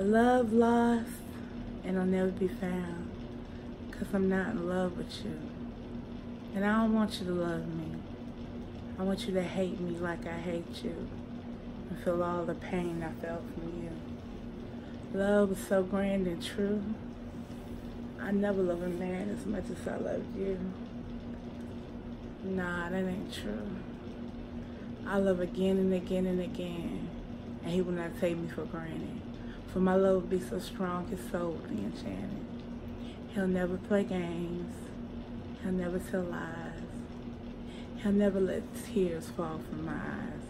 Love lost and I'll never be found because I'm not in love with you. And I don't want you to love me. I want you to hate me like I hate you and feel all the pain I felt from you. Love was so grand and true. I never loved a man as much as I loved you. Nah, that ain't true. I love again and again and again, and he will not take me for granted. For my love be so strong, his soul be enchanted. He'll never play games. He'll never tell lies. He'll never let tears fall from my eyes.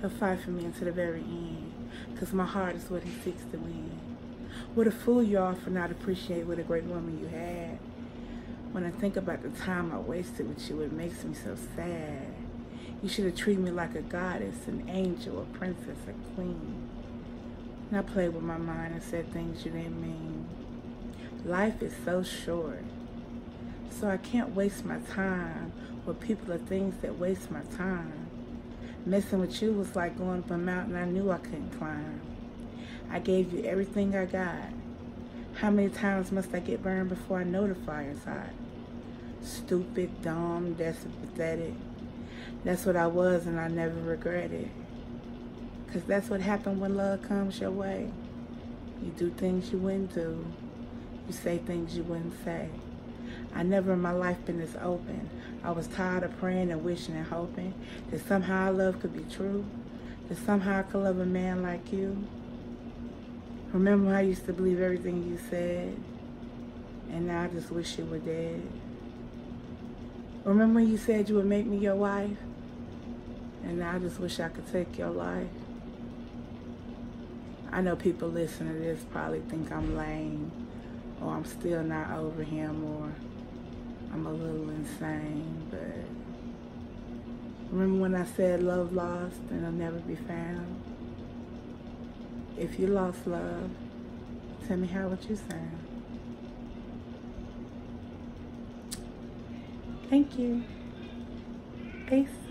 He'll fight for me until the very end, because my heart is what he seeks to win. What a fool you are for not appreciating what a great woman you had. When I think about the time I wasted with you, it makes me so sad. You should have treated me like a goddess, an angel, a princess, a queen. And I played with my mind and said things you didn't mean. Life is so short. So I can't waste my time with people or things that waste my time. Messing with you was like going up a mountain I knew I couldn't climb. I gave you everything I got. How many times must I get burned before I know the fire's hot? Stupid, dumb, desperate, pathetic. That's what I was and I never regret it. Because that's what happened when love comes your way. You do things you wouldn't do. You say things you wouldn't say. I never in my life been this open. I was tired of praying and wishing and hoping that somehow love could be true. That somehow I could love a man like you. Remember I used to believe everything you said? And now I just wish you were dead. Remember you said you would make me your wife? And now I just wish I could take your life. I know people listening to this probably think I'm lame or I'm still not over him or I'm a little insane, but remember when I said love lost and it'll never be found? If you lost love, tell me how would you sound? Thank you. Peace.